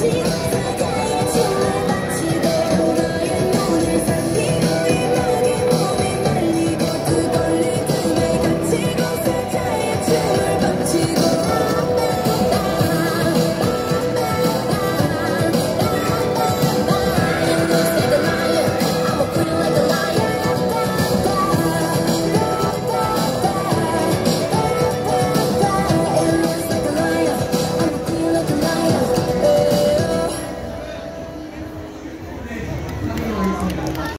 see.